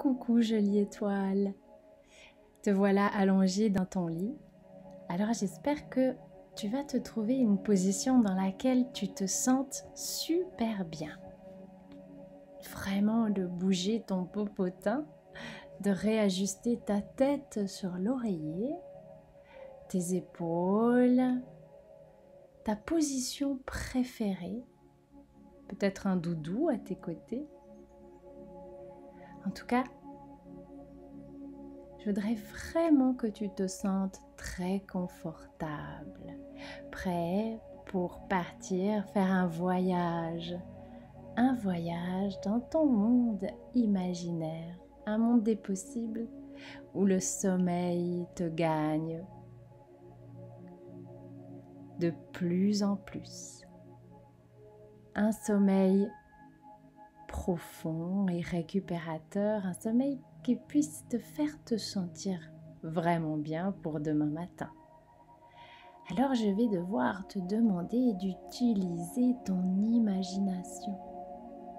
Coucou jolie étoile. Te voilà allongée dans ton lit. Alors j'espère que tu vas te trouver une position dans laquelle tu te sentes super bien. Vraiment de bouger ton popotin, de réajuster ta tête sur l'oreiller, tes épaules, ta position préférée, peut-être un doudou à tes côtés en tout cas, je voudrais vraiment que tu te sentes très confortable, prêt pour partir faire un voyage, un voyage dans ton monde imaginaire, un monde des possibles où le sommeil te gagne de plus en plus. Un sommeil profond et récupérateur, un sommeil qui puisse te faire te sentir vraiment bien pour demain matin. Alors je vais devoir te demander d'utiliser ton imagination.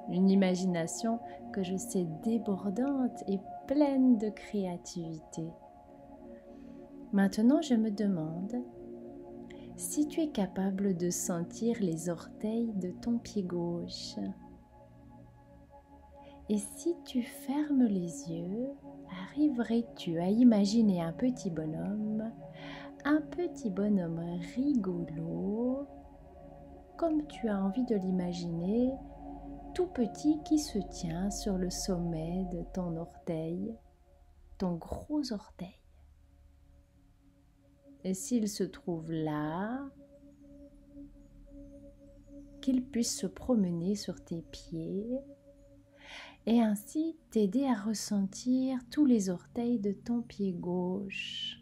Une imagination que je sais débordante et pleine de créativité. Maintenant, je me demande si tu es capable de sentir les orteils de ton pied gauche. Et si tu fermes les yeux, arriverais-tu à imaginer un petit bonhomme, un petit bonhomme rigolo, comme tu as envie de l'imaginer, tout petit qui se tient sur le sommet de ton orteil, ton gros orteil? Et s'il se trouve là, qu'il puisse se promener sur tes pieds et ainsi t'aider à ressentir tous les orteils de ton pied gauche.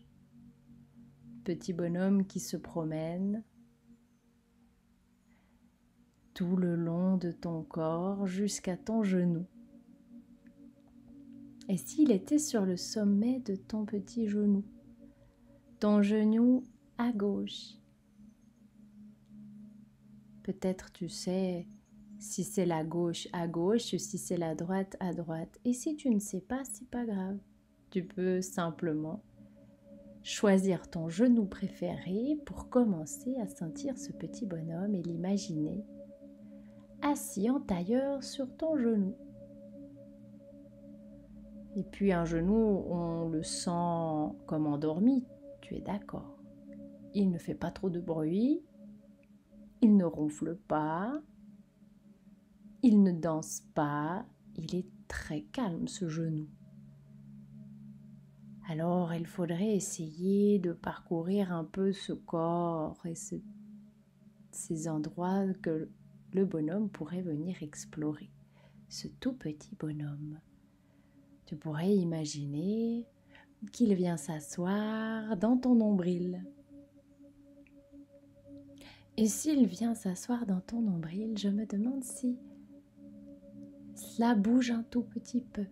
Petit bonhomme qui se promène tout le long de ton corps jusqu'à ton genou. Et s'il était sur le sommet de ton petit genou, ton genou à gauche, peut-être tu sais si c'est la gauche à gauche, si c'est la droite à droite. Et si tu ne sais pas, c'est pas grave. Tu peux simplement choisir ton genou préféré pour commencer à sentir ce petit bonhomme et l'imaginer assis en tailleur sur ton genou. Et puis un genou, on le sent comme endormi, tu es d'accord. Il ne fait pas trop de bruit, il ne ronfle pas, il ne danse pas, il est très calme ce genou. Alors il faudrait essayer de parcourir un peu ce corps et ces endroits que le bonhomme pourrait venir explorer. Ce tout petit bonhomme. Tu pourrais imaginer qu'il vient s'asseoir dans ton nombril. Et s'il vient s'asseoir dans ton nombril, je me demande si cela bouge un tout petit peu.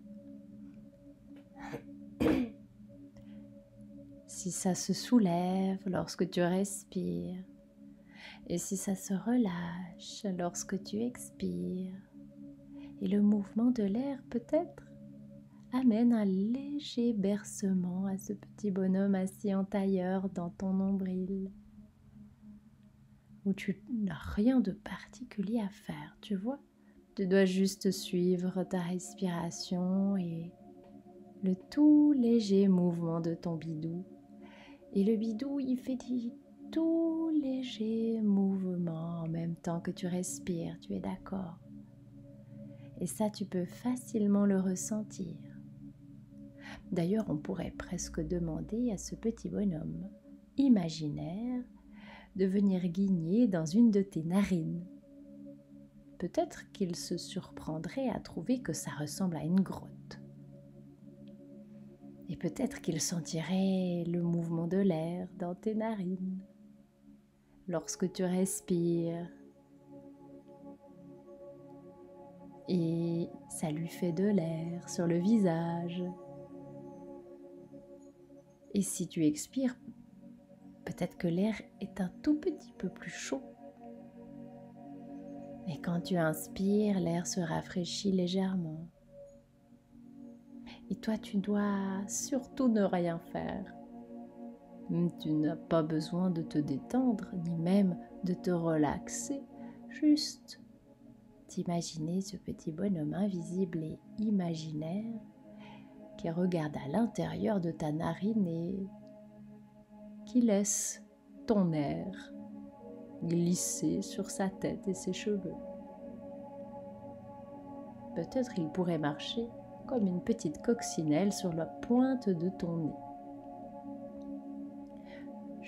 si ça se soulève lorsque tu respires et si ça se relâche lorsque tu expires. Et le mouvement de l'air peut-être amène un léger bercement à ce petit bonhomme assis en tailleur dans ton nombril, où tu n'as rien de particulier à faire, tu vois. Tu dois juste suivre ta respiration et le tout léger mouvement de ton bidou. Et le bidou, il fait des tout légers mouvements en même temps que tu respires, tu es d'accord? Et ça, tu peux facilement le ressentir. D'ailleurs, on pourrait presque demander à ce petit bonhomme imaginaire de venir guigner dans une de tes narines peut-être qu'il se surprendrait à trouver que ça ressemble à une grotte. Et peut-être qu'il sentirait le mouvement de l'air dans tes narines lorsque tu respires. Et ça lui fait de l'air sur le visage. Et si tu expires, peut-être que l'air est un tout petit peu plus chaud et quand tu inspires, l'air se rafraîchit légèrement. Et toi, tu dois surtout ne rien faire. Tu n'as pas besoin de te détendre, ni même de te relaxer, juste t'imaginer ce petit bonhomme invisible et imaginaire qui regarde à l'intérieur de ta narine et qui laisse ton air glisser sur sa tête et ses cheveux. Peut-être il pourrait marcher comme une petite coccinelle sur la pointe de ton nez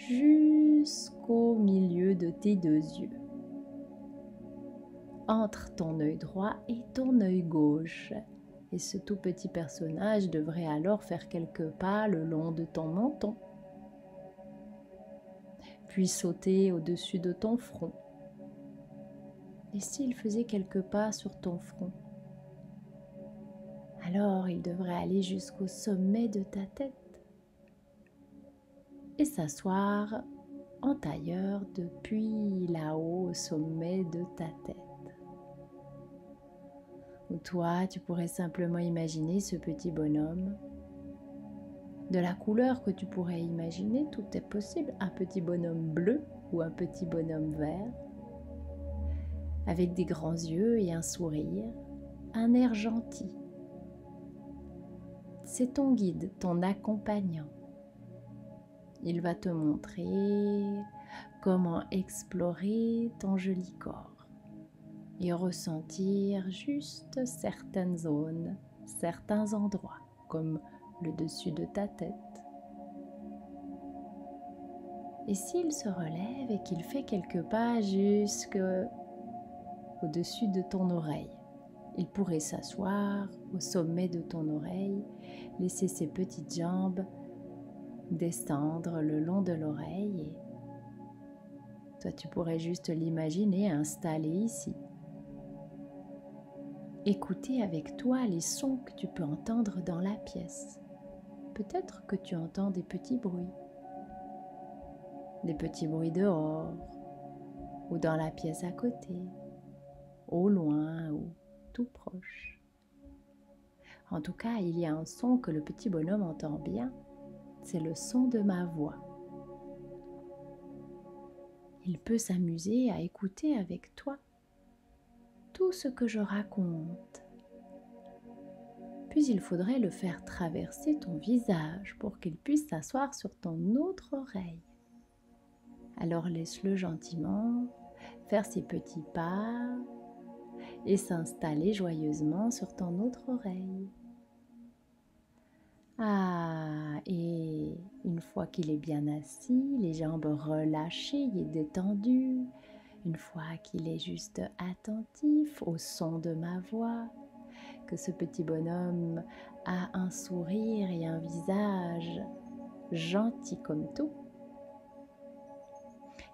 jusqu'au milieu de tes deux yeux. Entre ton œil droit et ton œil gauche. Et ce tout petit personnage devrait alors faire quelques pas le long de ton menton, puis sauter au-dessus de ton front. Et s'il faisait quelques pas sur ton front, alors il devrait aller jusqu'au sommet de ta tête et s'asseoir en tailleur depuis là-haut au sommet de ta tête. Ou toi, tu pourrais simplement imaginer ce petit bonhomme de la couleur que tu pourrais imaginer, tout est possible, un petit bonhomme bleu ou un petit bonhomme vert, avec des grands yeux et un sourire, un air gentil. C'est ton guide, ton accompagnant. Il va te montrer comment explorer ton joli corps et ressentir juste certaines zones, certains endroits, comme le dessus de ta tête. Et s'il se relève et qu'il fait quelques pas jusque au-dessus de ton oreille, il pourrait s'asseoir au sommet de ton oreille, laisser ses petites jambes descendre le long de l'oreille et toi tu pourrais juste l'imaginer installé ici. Écouter avec toi les sons que tu peux entendre dans la pièce. Peut-être que tu entends des petits bruits, des petits bruits dehors ou dans la pièce à côté, au loin ou tout proche. En tout cas, il y a un son que le petit bonhomme entend bien c'est le son de ma voix. Il peut s'amuser à écouter avec toi tout ce que je raconte. Puis il faudrait le faire traverser ton visage pour qu'il puisse s'asseoir sur ton autre oreille. Alors laisse-le gentiment faire ses petits pas et s'installer joyeusement sur ton autre oreille. Ah, et une fois qu'il est bien assis, les jambes relâchées et détendues, une fois qu'il est juste attentif au son de ma voix, que ce petit bonhomme a un sourire et un visage gentil comme tout,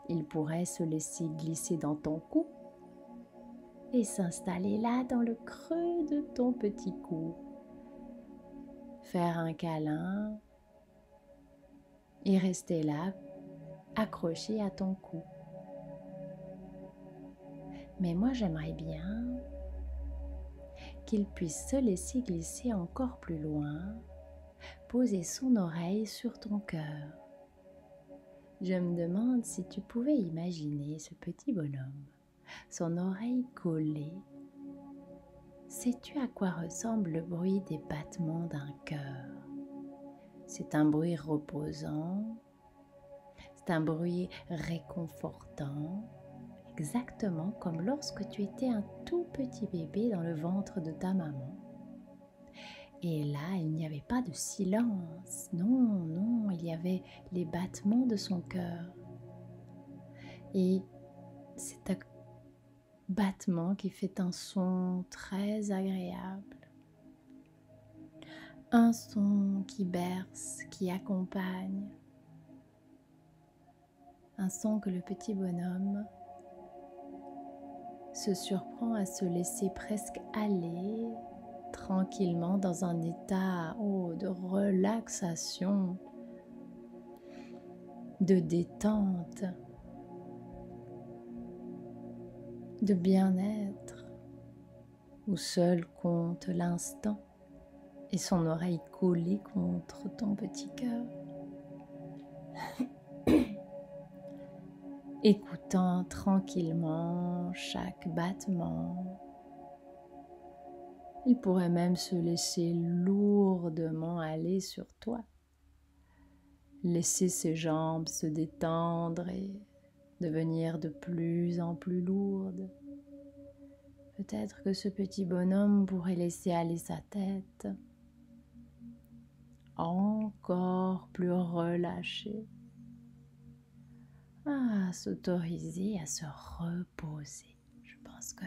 il pourrait se laisser glisser dans ton cou et s'installer là dans le creux de ton petit cou faire un câlin et rester là, accroché à ton cou. Mais moi, j'aimerais bien qu'il puisse se laisser glisser encore plus loin, poser son oreille sur ton cœur. Je me demande si tu pouvais imaginer ce petit bonhomme, son oreille collée Sais-tu à quoi ressemble le bruit des battements d'un cœur? C'est un bruit reposant, c'est un bruit réconfortant, exactement comme lorsque tu étais un tout petit bébé dans le ventre de ta maman. Et là, il n'y avait pas de silence, non, non, il y avait les battements de son cœur. Et c'est à battement qui fait un son très agréable. Un son qui berce, qui accompagne. Un son que le petit bonhomme se surprend à se laisser presque aller tranquillement dans un état oh, de relaxation, de détente. de bien-être où seul compte l'instant et son oreille collée contre ton petit cœur. Écoutant tranquillement chaque battement. Il pourrait même se laisser lourdement aller sur toi. Laisser ses jambes se détendre et devenir de plus en plus lourdes. Peut-être que ce petit bonhomme pourrait laisser aller sa tête encore plus relâché. À s'autoriser à se reposer. Je pense que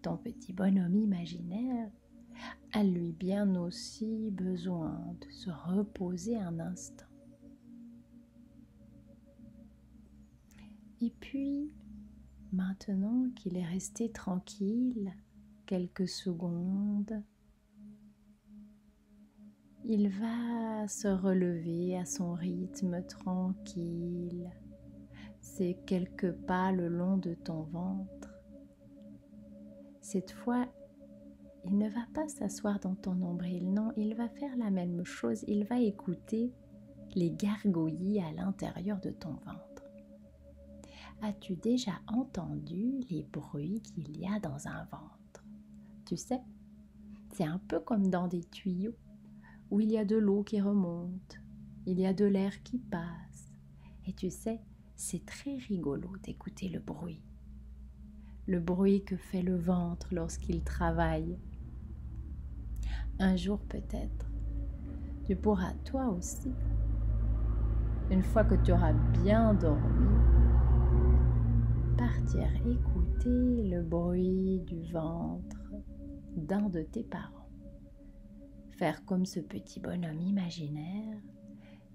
ton petit bonhomme imaginaire a lui bien aussi besoin de se reposer un instant. Et puis, maintenant qu'il est resté tranquille quelques secondes, il va se relever à son rythme tranquille. C'est quelques pas le long de ton ventre. Cette fois, il ne va pas s'asseoir dans ton nombril, non, il va faire la même chose, il va écouter les gargouillis à l'intérieur de ton ventre. As-tu déjà entendu les bruits qu'il y a dans un ventre? Tu sais, c'est un peu comme dans des tuyaux où il y a de l'eau qui remonte, il y a de l'air qui passe. Et tu sais, c'est très rigolo d'écouter le bruit. Le bruit que fait le ventre lorsqu'il travaille. Un jour peut-être, tu pourras toi aussi, une fois que tu auras bien dormi, partir écouter le bruit du ventre d'un de tes parents faire comme ce petit bonhomme imaginaire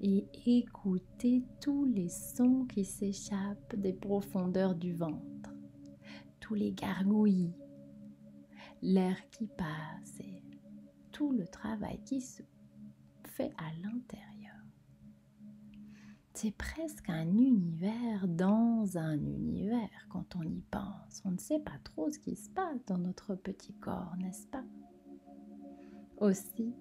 et écouter tous les sons qui s'échappent des profondeurs du ventre, tous les gargouillis, l'air qui passe et tout le travail qui se fait à l'intérieur. C'est presque un univers dans un univers quand on y pense. On ne sait pas trop ce qui se passe dans notre petit corps, n'est-ce pas? Aussi,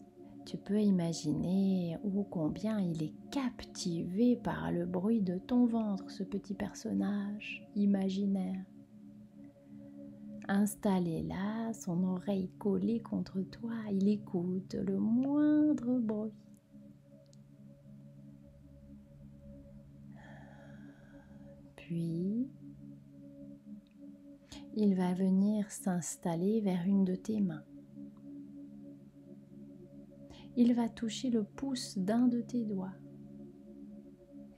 tu peux imaginer ô combien il est captivé par le bruit de ton ventre, ce petit personnage imaginaire. Installé là, son oreille collée contre toi, il écoute le moindre bruit. Puis, il va venir s'installer vers une de tes mains il va toucher le pouce d'un de tes doigts.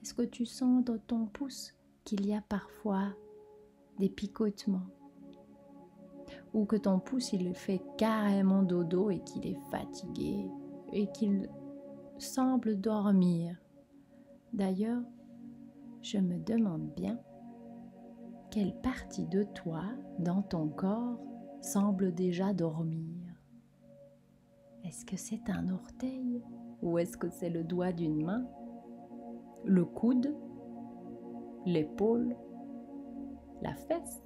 Est-ce que tu sens dans ton pouce qu'il y a parfois des picotements? Ou que ton pouce il fait carrément dodo et qu'il est fatigué et qu'il semble dormir? D'ailleurs, je me demande bien quelle partie de toi dans ton corps semble déjà dormir. Est-ce que c'est un orteil? Ou est-ce que c'est le doigt d'une main? Le coude? L'épaule? La fesse?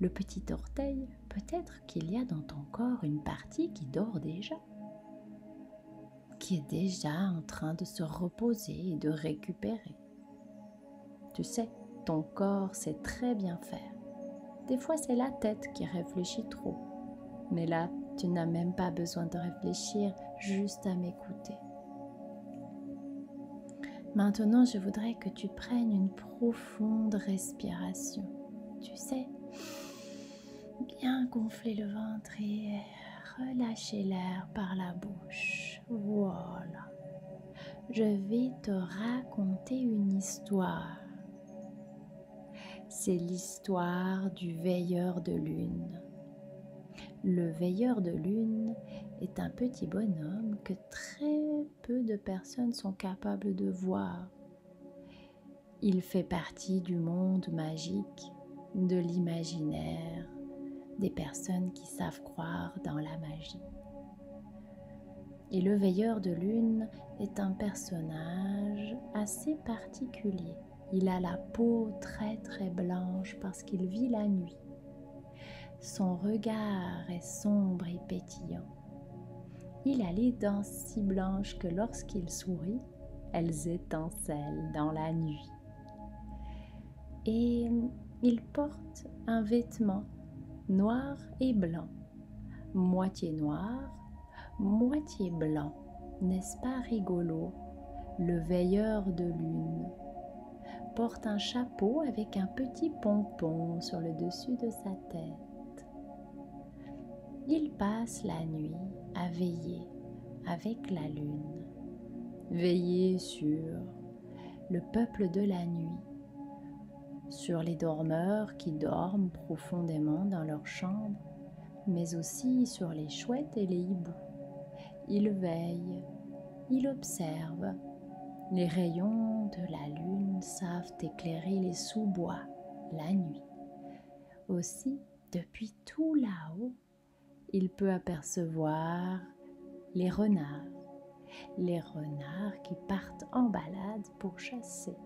Le petit orteil Peut-être qu'il y a dans ton corps une partie qui dort déjà qui est déjà en train de se reposer et de récupérer. Tu sais, ton corps sait très bien faire. Des fois, c'est la tête qui réfléchit trop. Mais là, tu n'as même pas besoin de réfléchir, juste à m'écouter. Maintenant, je voudrais que tu prennes une profonde respiration. Tu sais, bien gonfler le ventre et relâcher l'air par la bouche. Voilà. Je vais te raconter une histoire. C'est l'histoire du veilleur de lune. Le veilleur de lune est un petit bonhomme que très peu de personnes sont capables de voir. Il fait partie du monde magique, de l'imaginaire, des personnes qui savent croire dans la magie. Et le veilleur de lune est un personnage assez particulier. Il a la peau très très blanche parce qu'il vit la nuit. Son regard est sombre et pétillant. Il a les dents si blanches que lorsqu'il sourit, elles étincellent dans la nuit. Et il porte un vêtement noir et blanc, moitié noir, moitié blanc. N'est-ce pas rigolo? Le veilleur de lune porte un chapeau avec un petit pompon sur le dessus de sa tête. Il passe la nuit à veiller avec la lune, veiller sur le peuple de la nuit, sur les dormeurs qui dorment profondément dans leur chambre, mais aussi sur les chouettes et les hiboux. Il veille, il observe. Les rayons de la lune savent éclairer les sous-bois la nuit. Aussi, depuis tout là-haut, il peut apercevoir les renards, les renards qui partent en balade pour chasser.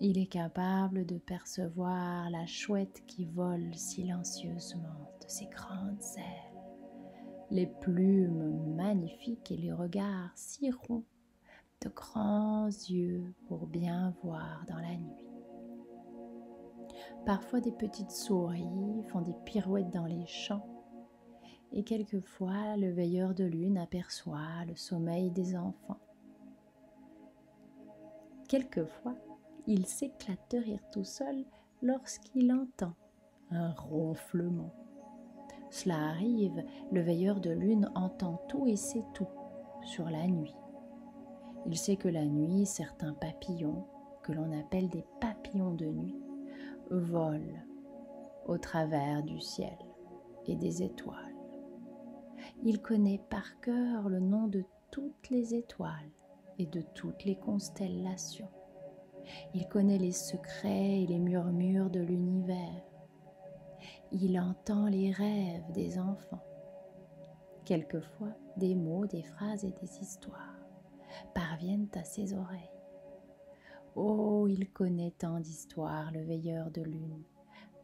Il est capable de percevoir la chouette qui vole silencieusement de ses grandes ailes, les plumes magnifiques et les regards si ronds, de grands yeux pour bien voir dans la nuit. Parfois des petites souris font des pirouettes dans les champs et quelquefois le veilleur de lune aperçoit le sommeil des enfants. Quelquefois, il s'éclate de rire tout seul lorsqu'il entend un ronflement. Cela arrive, le veilleur de lune entend tout et sait tout sur la nuit. Il sait que la nuit, certains papillons, que l'on appelle des papillons de nuit, volent au travers du ciel et des étoiles. Il connaît par cœur le nom de toutes les étoiles et de toutes les constellations. Il connaît les secrets et les murmures de l'univers. Il entend les rêves des enfants. Quelquefois, des mots, des phrases et des histoires parviennent à ses oreilles. Oh, il connaît tant d'histoires, le veilleur de lune.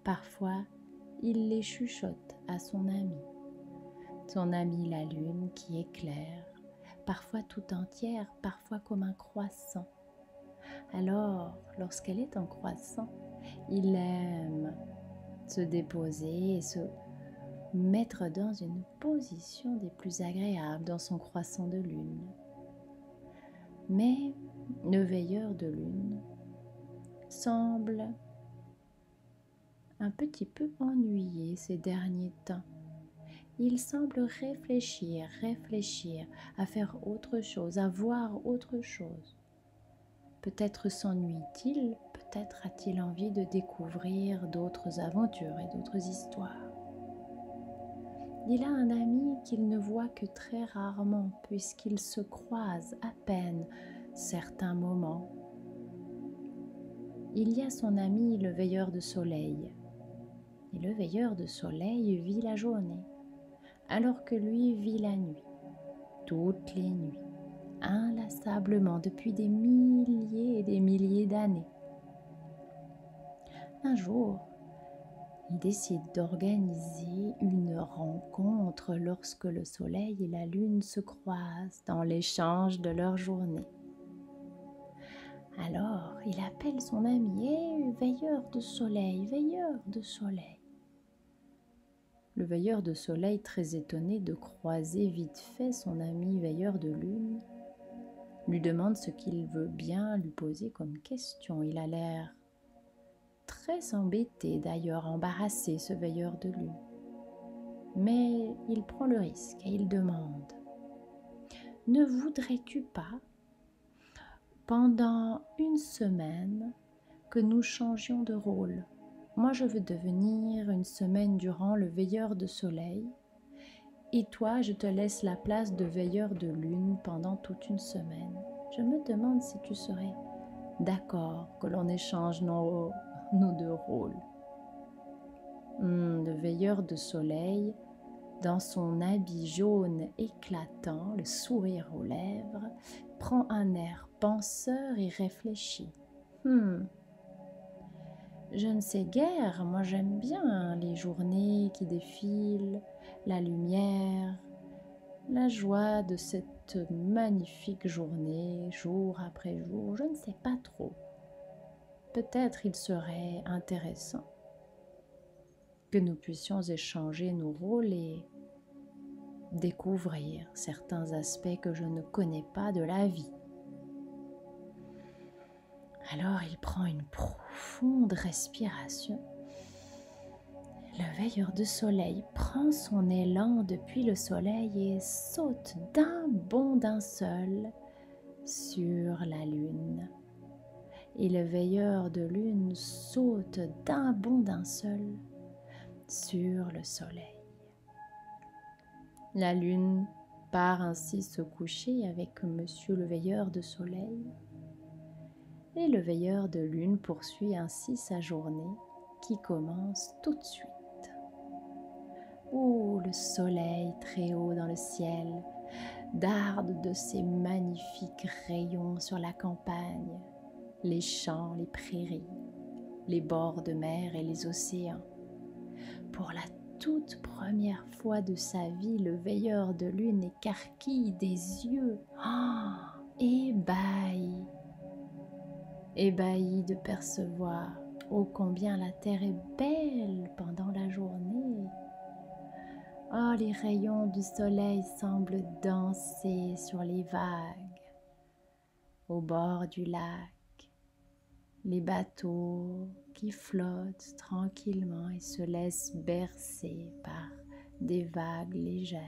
Parfois, il les chuchote à son ami. Son ami la lune qui éclaire, parfois tout entière, parfois comme un croissant alors, lorsqu'elle est en croissant, il aime se déposer et se mettre dans une position des plus agréables dans son croissant de lune. Mais le veilleur de lune semble un petit peu ennuyé ces derniers temps. Il semble réfléchir, réfléchir à faire autre chose, à voir autre chose. Peut-être s'ennuie-t-il, peut-être a-t-il envie de découvrir d'autres aventures et d'autres histoires. Il a un ami qu'il ne voit que très rarement puisqu'ils se croisent à peine certains moments. Il y a son ami le veilleur de soleil. Et le veilleur de soleil vit la journée, alors que lui vit la nuit, toutes les nuits inlassablement depuis des milliers et des milliers d'années. Un jour, il décide d'organiser une rencontre lorsque le soleil et la lune se croisent dans l'échange de leur journée. Alors, il appelle son ami et veilleur de soleil, veilleur de soleil. Le veilleur de soleil, très étonné de croiser vite fait son ami veilleur de lune, lui demande ce qu'il veut bien lui poser comme question. Il a l'air très embêté, d'ailleurs embarrassé, ce veilleur de lune. Mais il prend le risque et il demande Ne voudrais-tu pas, pendant une semaine, que nous changions de rôle? Moi, je veux devenir une semaine durant le veilleur de soleil et toi, je te laisse la place de veilleur de lune pendant toute une semaine. Je me demande si tu serais d'accord que l'on échange nos, deux rôles. Hmm, le veilleur de soleil, dans son habit jaune éclatant, le sourire aux lèvres, prend un air penseur et réfléchit. Hmm. Je ne sais guère, moi j'aime bien les journées qui défilent, la lumière, la joie de cette magnifique journée, jour après jour, je ne sais pas trop. Peut-être il serait intéressant que nous puissions échanger nos rôles et découvrir certains aspects que je ne connais pas de la vie. Alors il prend une profonde respiration. Le veilleur de soleil prend son élan depuis le soleil et saute d'un bond d'un seul sur la lune. Et le veilleur de lune saute d'un bond d'un seul sur le soleil. La lune part ainsi se coucher avec monsieur le veilleur de soleil, et le veilleur de lune poursuit ainsi sa journée qui commence tout de suite. Oh, le soleil très haut dans le ciel darde de ses magnifiques rayons sur la campagne, les champs, les prairies, les bords de mer et les océans. Pour la toute première fois de sa vie, le veilleur de lune écarquille des yeux, oh, ébahi, ébahi de percevoir ô combien la terre est belle pendant la journée. Oh, les rayons du soleil semblent danser sur les vagues au bord du lac les bateaux qui flottent tranquillement et se laissent bercer par des vagues légères.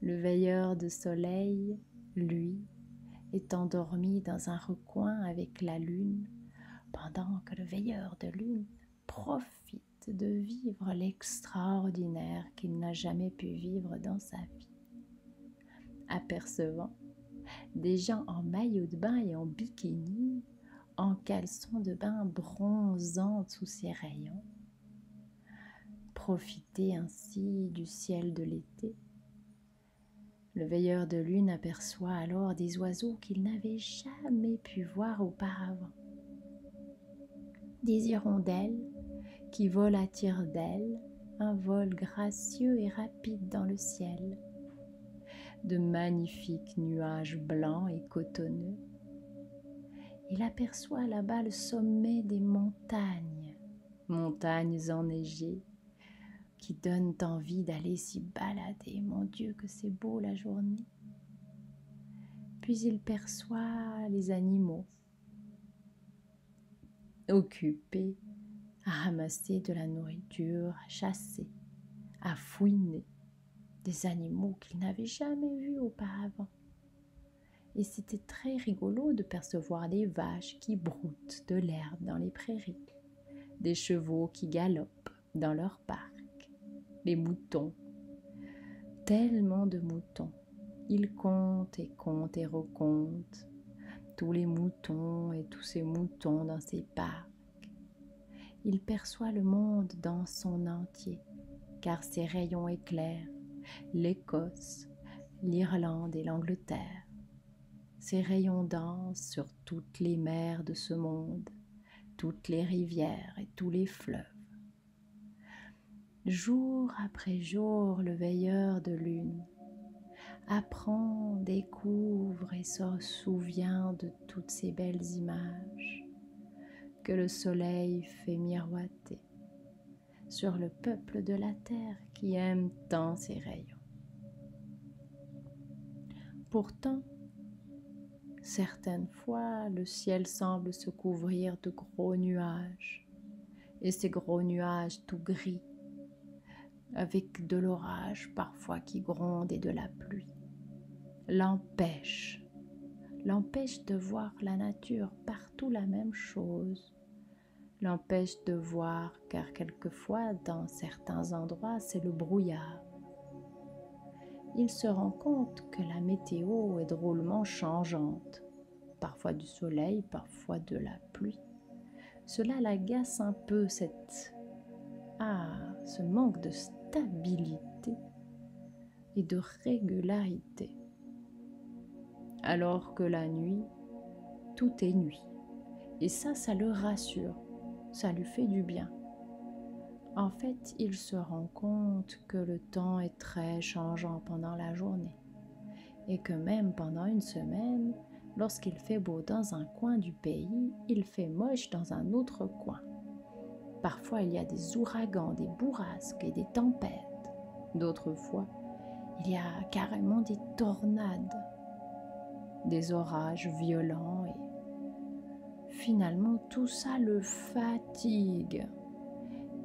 Le veilleur de soleil, lui, est endormi dans un recoin avec la lune, pendant que le veilleur de lune profite de vivre l'extraordinaire qu'il n'a jamais pu vivre dans sa vie. Apercevant des gens en maillot de bain et en bikini, en caleçon de bain bronzant sous ses rayons. Profiter ainsi du ciel de l'été. Le veilleur de lune aperçoit alors des oiseaux qu'il n'avait jamais pu voir auparavant. Des hirondelles qui volent à tire d'aile, un vol gracieux et rapide dans le ciel de magnifiques nuages blancs et cotonneux. Il aperçoit là-bas le sommet des montagnes, montagnes enneigées, qui donnent envie d'aller s'y balader. Mon Dieu, que c'est beau la journée. Puis il perçoit les animaux occupés à ramasser de la nourriture, à chasser, à fouiner des animaux qu'il n'avait jamais vus auparavant. Et c'était très rigolo de percevoir des vaches qui broutent de l'herbe dans les prairies, des chevaux qui galopent dans leur parc, moutons, tellement de moutons. Il compte et compte et recompte tous les moutons et tous ces moutons dans ses parcs. Il perçoit le monde dans son entier, car ses rayons éclairent l'Écosse, l'Irlande et l'Angleterre. Ses rayons dansent sur toutes les mers de ce monde, toutes les rivières et tous les fleuves. Jour après jour, le veilleur de lune apprend, découvre et se souvient de toutes ces belles images que le soleil fait miroiter sur le peuple de la terre qui aime tant ses rayons. Pourtant, certaines fois, le ciel semble se couvrir de gros nuages, et ces gros nuages tout gris, avec de l'orage parfois qui gronde et de la pluie, l'empêchent, l'empêchent de voir la nature partout la même chose, l'empêche de voir car quelquefois dans certains endroits c'est le brouillard. Il se rend compte que la météo est drôlement changeante, parfois du soleil, parfois de la pluie. Cela l'agace un peu cette ah, ce manque de stabilité et de régularité. Alors que la nuit, tout est nuit. Et ça, ça le rassure ça lui fait du bien. En fait, il se rend compte que le temps est très changeant pendant la journée et que même pendant une semaine, lorsqu'il fait beau dans un coin du pays, il fait moche dans un autre coin. Parfois, il y a des ouragans, des bourrasques et des tempêtes. D'autres fois, il y a carrément des tornades, des orages violents et finalement tout ça le fatigue.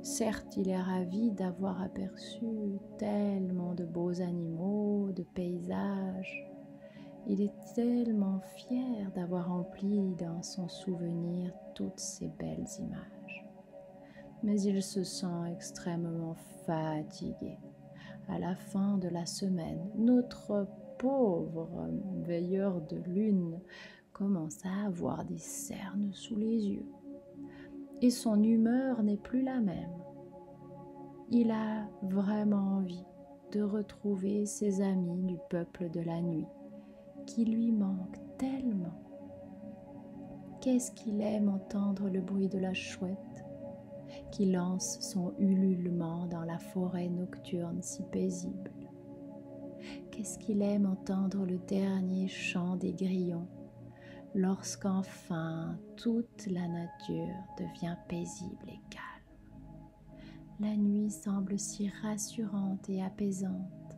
Certes, il est ravi d'avoir aperçu tellement de beaux animaux, de paysages. Il est tellement fier d'avoir rempli dans son souvenir toutes ces belles images. Mais il se sent extrêmement fatigué. À la fin de la semaine, notre pauvre veilleur de lune commence à avoir des cernes sous les yeux et son humeur n'est plus la même. Il a vraiment envie de retrouver ses amis du peuple de la nuit qui lui manquent tellement. Qu'est-ce qu'il aime entendre le bruit de la chouette? Qui lance son ululement dans la forêt nocturne si paisible. Qu'est-ce qu'il aime entendre le dernier chant des grillons lorsqu'enfin toute la nature devient paisible et calme? La nuit semble si rassurante et apaisante.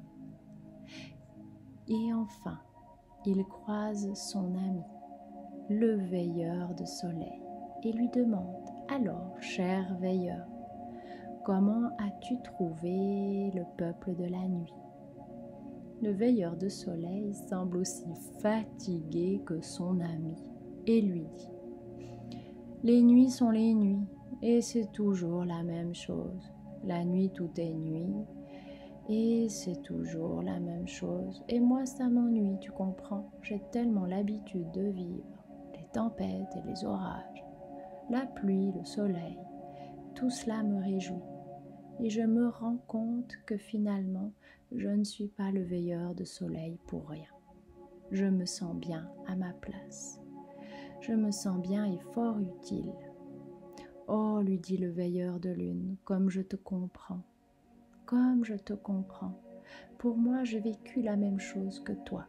Et enfin, il croise son ami, le veilleur de soleil, et lui demande, Alors, cher veilleur, comment as-tu trouvé le peuple de la nuit? Le veilleur de soleil semble aussi fatigué que son ami et lui dit Les nuits sont les nuits et c'est toujours la même chose. La nuit tout est nuit et c'est toujours la même chose. Et moi ça m'ennuie, tu comprends. J'ai tellement l'habitude de vivre les tempêtes et les orages, la pluie, le soleil. Tout cela me réjouit et je me rends compte que finalement, je ne suis pas le veilleur de soleil pour rien. Je me sens bien à ma place. Je me sens bien et fort utile. Oh, lui dit le veilleur de lune, comme je te comprends. Comme je te comprends. Pour moi, j'ai vécu la même chose que toi.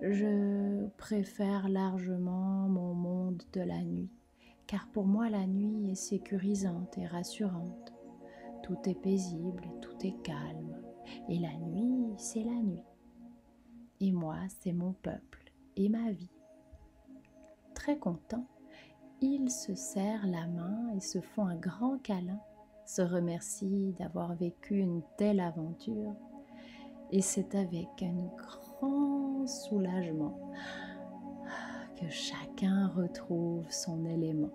Je préfère largement mon monde de la nuit, car pour moi la nuit est sécurisante et rassurante. Tout est paisible tout est calme. Et la nuit, c'est la nuit. Et moi, c'est mon peuple et ma vie. Très content, ils se serrent la main et se font un grand câlin, se remercient d'avoir vécu une telle aventure. Et c'est avec un grand soulagement chacun retrouve son élément.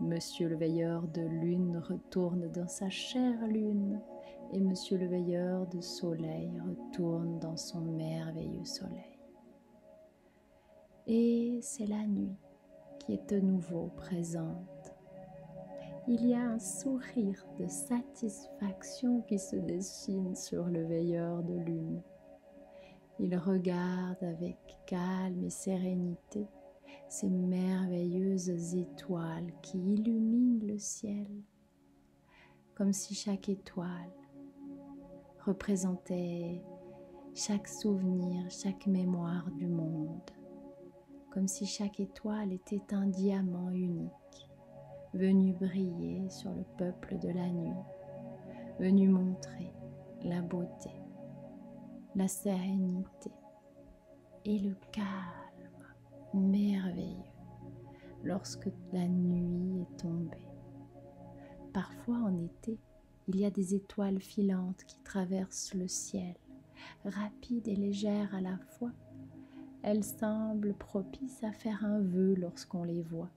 Monsieur le veilleur de lune retourne dans sa chère lune et Monsieur le veilleur de soleil retourne dans son merveilleux soleil. Et c'est la nuit qui est de nouveau présente. Il y a un sourire de satisfaction qui se dessine sur le veilleur de lune. Il regarde avec calme et sérénité ces merveilleuses étoiles qui illuminent le ciel, comme si chaque étoile représentait chaque souvenir, chaque mémoire du monde, comme si chaque étoile était un diamant unique, venu briller sur le peuple de la nuit, venu montrer la beauté, la sérénité et le calme merveilleux lorsque la nuit est tombée. Parfois en été, il y a des étoiles filantes qui traversent le ciel, rapides et légères à la fois. Elles semblent propices à faire un vœu lorsqu'on les voit.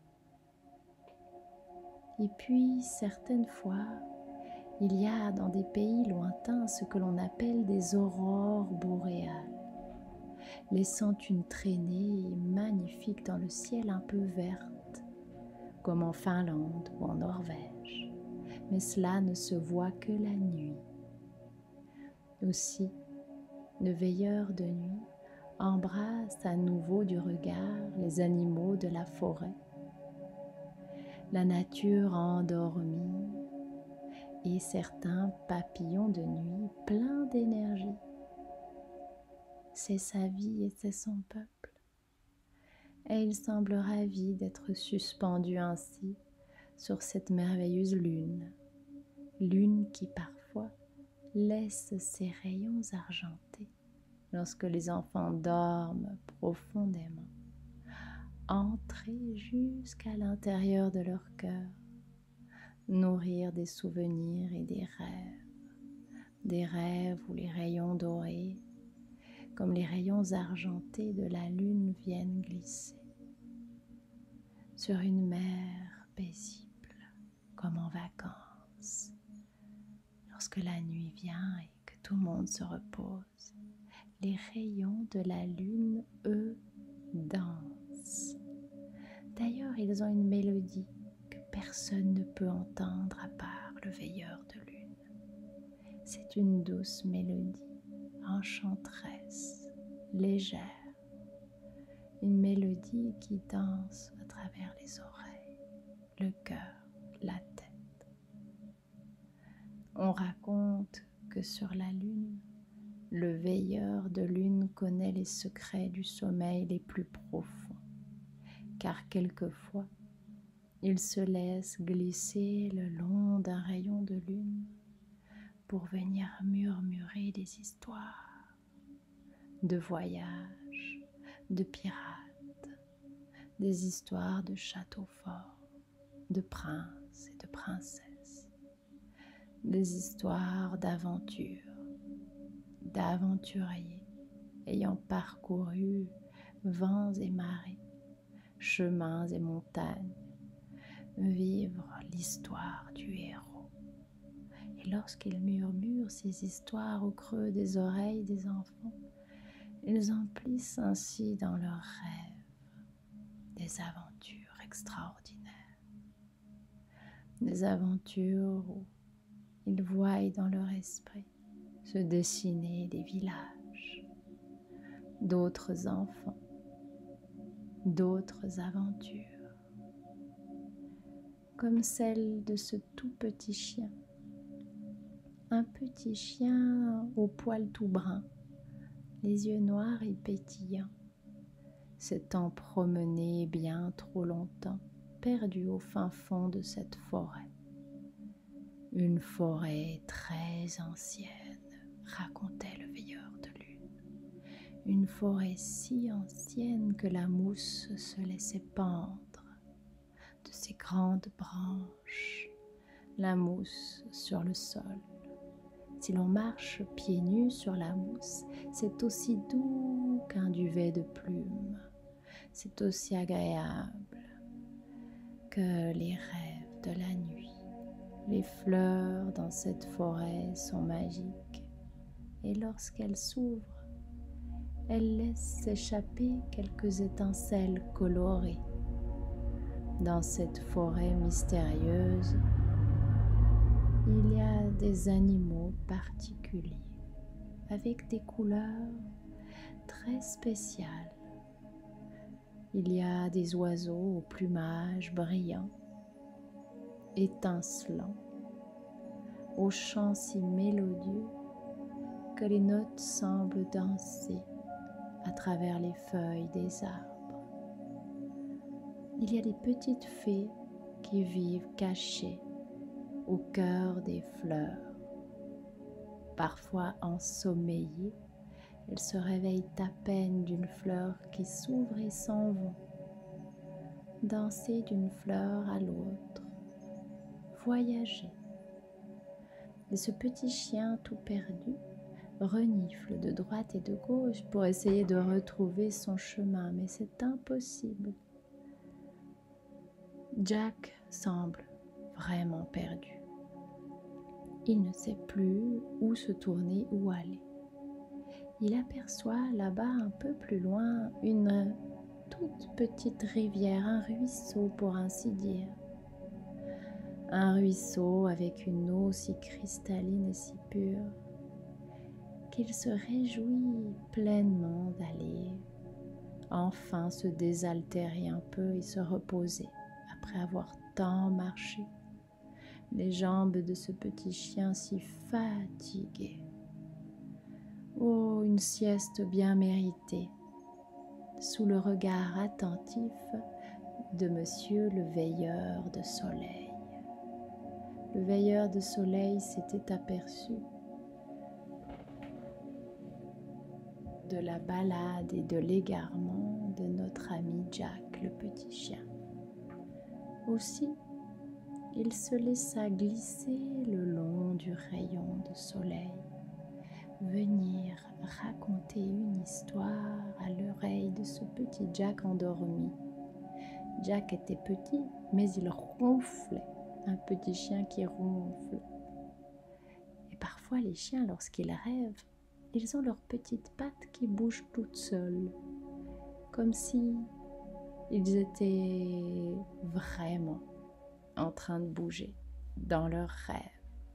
Et puis, certaines fois, il y a dans des pays lointains ce que l'on appelle des aurores boréales laissant une traînée magnifique dans le ciel un peu verte, comme en Finlande ou en Norvège. Mais cela ne se voit que la nuit. Aussi, le veilleur de nuit embrasse à nouveau du regard les animaux de la forêt. La nature endormie et certains papillons de nuit pleins d'énergie. C'est sa vie et c'est son peuple. Et il semble ravi d'être suspendu ainsi sur cette merveilleuse lune, lune qui parfois laisse ses rayons argentés lorsque les enfants dorment profondément, entrer jusqu'à l'intérieur de leur cœur, nourrir des souvenirs et des rêves, des rêves où les rayons dorés, comme les rayons argentés de la lune, viennent glisser sur une mer paisible comme en vacances. Lorsque la nuit vient et que tout le monde se repose, les rayons de la lune, eux, dansent. D'ailleurs, ils ont une mélodie personne ne peut entendre à part le veilleur de lune. C'est une douce mélodie, enchanteresse, légère, une mélodie qui danse à travers les oreilles, le cœur la tête. On raconte que sur la lune, le veilleur de lune connaît les secrets du sommeil les plus profonds, car quelquefois il se laisse glisser le long d'un rayon de lune pour venir murmurer des histoires de voyages, de pirates, des histoires de châteaux forts, de princes et de princesses, des histoires d'aventures, d'aventuriers ayant parcouru vents et marées, chemins et montagnes, vivre l'histoire du héros. Et lorsqu'ils murmurent ces histoires au creux des oreilles des enfants, ils emplissent ainsi dans leurs rêves des aventures extraordinaires des aventures où ils voient dans leur esprit se dessiner des villages, d'autres enfants, d'autres aventures, comme celle de ce tout petit chien, un petit chien au poil tout brun, les yeux noirs et pétillants, s'étant promené bien trop longtemps perdu au fin fond de cette forêt. Une forêt très ancienne, racontait le veilleur de lune. Une forêt si ancienne que la mousse se laissait pendre de ses grandes branches, la mousse sur le sol. Si l'on marche pieds nus sur la mousse, c'est aussi doux qu'un duvet de plumes. C'est aussi agréable que les rêves de la nuit. Les fleurs dans cette forêt sont magiques et lorsqu'elles s'ouvrent, elles laissent s'échapper quelques étincelles colorées. Dans cette forêt mystérieuse, il y a des animaux particuliers avec des couleurs très spéciales il y a des oiseaux au plumage brillant, étincelant, aux chants si mélodieux que les notes semblent danser à travers les feuilles des arbres. Il y a des petites fées qui vivent cachées au cœur des fleurs, parfois ensommeillées elle se réveille à peine d'une fleur qui s'ouvre et s'en va. Danser d'une fleur à l'autre. Voyager. Et ce petit chien tout perdu renifle de droite et de gauche pour essayer de retrouver son chemin, mais c'est impossible. Jack semble vraiment perdu. Il ne sait plus où se tourner, où aller il aperçoit là-bas un peu plus loin une toute petite rivière, un ruisseau pour ainsi dire. Un ruisseau avec une eau si cristalline et si pure qu'il se réjouit pleinement d'aller enfin se désaltérer un peu et se reposer avoir tant marché les jambes de ce petit chien si fatigué. Oh, une sieste bien méritée, sous le regard attentif de monsieur le veilleur de soleil. Le veilleur de soleil s'était aperçu de la balade et de l'égarement de notre ami Jack le petit chien. Aussi, il se laissa glisser le long du rayon de soleil, venir raconter une histoire à l'oreille de ce petit Jack endormi. Jack était petit, mais il ronflait, un petit chien qui ronfle. Et parfois les chiens, lorsqu'ils rêvent, ils ont leurs petites pattes qui bougent toutes seules, comme si ils étaient vraiment en train de bouger dans leurs rêves.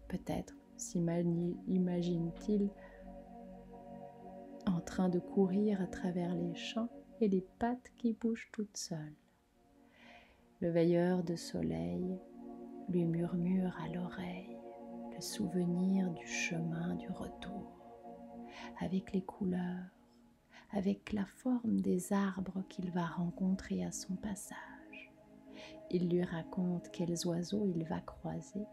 Peut-être s'imaginent-ils en train de courir à travers les champs et les pattes qui bougent toutes seules. Le veilleur de soleil lui murmure à l'oreille le souvenir du chemin du retour, avec les couleurs, avec la forme des arbres qu'il va rencontrer à son passage. Il lui raconte quels oiseaux il va croiser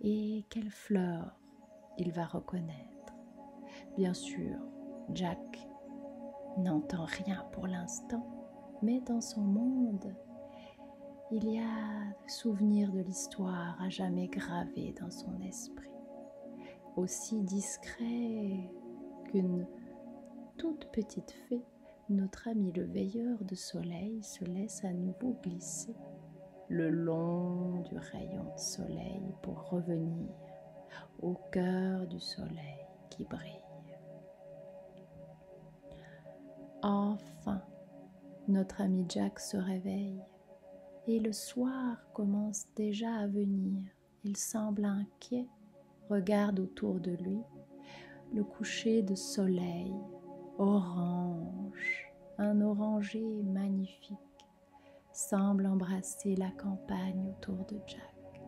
et quelles fleurs il va reconnaître. Bien sûr, Jack n'entend rien pour l'instant, mais dans son monde, il y a le souvenir de l'histoire à jamais gravé dans son esprit, aussi discret qu'une toute petite fée, notre ami le veilleur de soleil se laisse à nouveau glisser le long du rayon de soleil pour revenir au cœur du soleil qui brille. Enfin, notre ami Jack se réveille et le soir commence déjà à venir. Il semble inquiet, regarde autour de lui le coucher de soleil orange, un oranger magnifique, semble embrasser la campagne autour de Jack.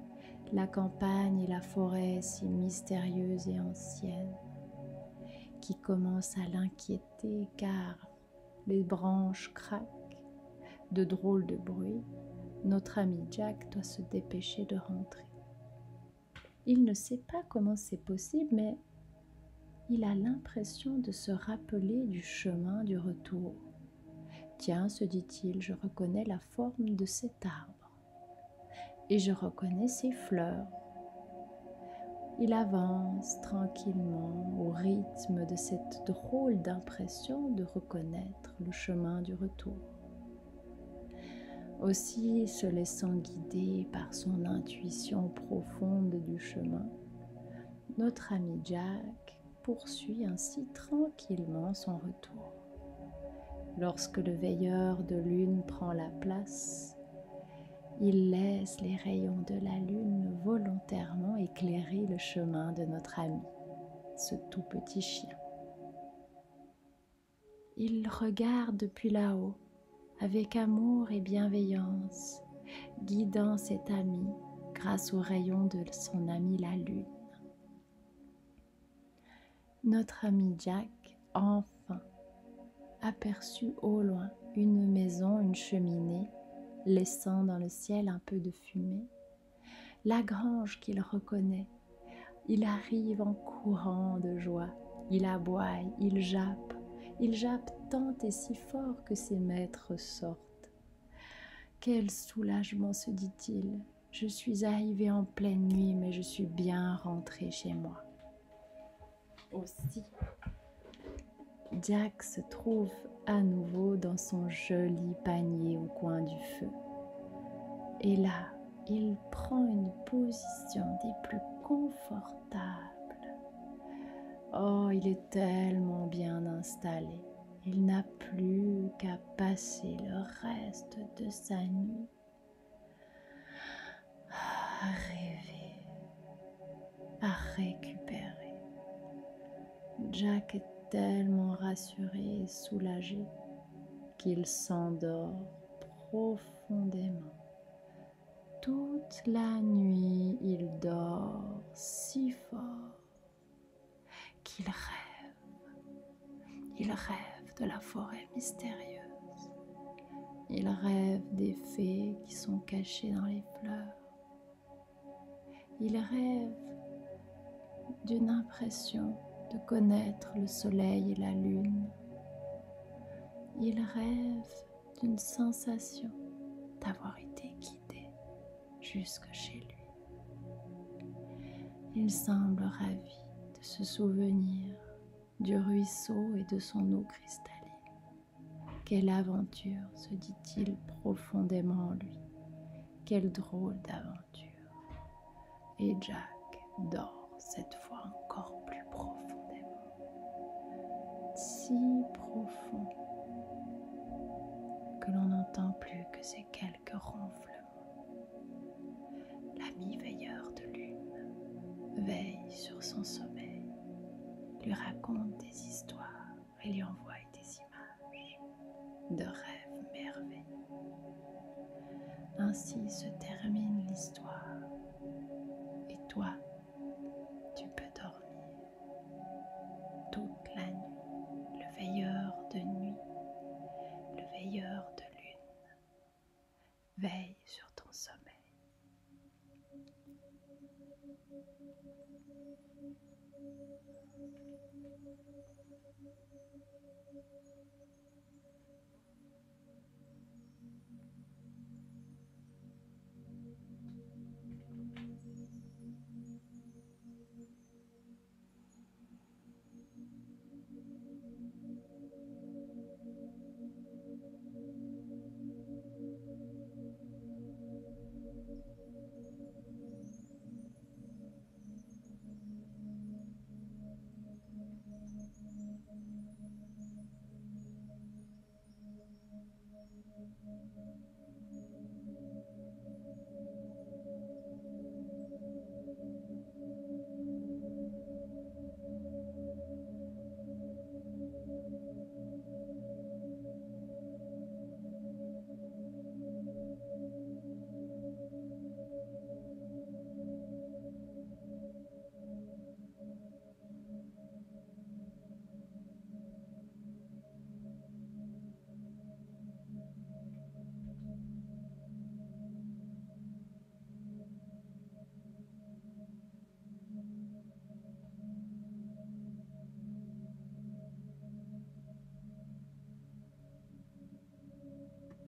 La campagne et la forêt si mystérieuse et ancienne, qui commence à l'inquiéter car les branches craquent de drôles de bruit. Notre ami Jack doit se dépêcher de rentrer. Il ne sait pas comment c'est possible, mais il a l'impression de se rappeler du chemin du retour. Tiens, se dit-il, je reconnais la forme de cet arbre et je reconnais ses fleurs. Il avance tranquillement au rythme de cette drôle d'impression de reconnaître le chemin du retour. Aussi, se laissant guider par son intuition profonde du chemin, notre ami Jack poursuit ainsi tranquillement son retour. Lorsque le veilleur de lune prend la place, il laisse les rayons de la lune volontairement éclairer le chemin de notre ami, ce tout petit chien. Il regarde depuis là-haut avec amour et bienveillance, guidant cet ami grâce aux rayons de son ami la lune. Notre ami Jack, enfin, aperçut au loin une maison, une cheminée, laissant dans le ciel un peu de fumée. La grange qu'il reconnaît, il arrive en courant de joie, il aboie, il jappe, il jappe tant et si fort que ses maîtres sortent. Quel soulagement se dit-il, je suis arrivé en pleine nuit, mais je suis bien rentré chez moi Jack se trouve à nouveau dans son joli panier au coin du feu. Et là, il prend une position des plus confortables. Oh, il est tellement bien installé. Il n'a plus qu'à passer le reste de sa nuit à rêver, à récupérer. Jack est tellement rassuré et soulagé qu'il s'endort profondément, toute la nuit, il dort si fort qu'il rêve. Il rêve de la forêt mystérieuse. Il rêve des fées qui sont cachées dans les fleurs. Il rêve d'une impression connaître le soleil et la lune. Il rêve d'une sensation d'avoir été guidé jusque chez lui. Il semble ravi de se souvenir du ruisseau et de son eau cristalline. Quelle aventure, se dit-il profondément en lui. Quelle drôle d'aventure. Et Jack dort cette fois Profond que l'on n'entend plus que ces quelques ronflements. L'ami veilleur de lune veille sur son sommeil, lui raconte des histoires et lui envoie Thank you.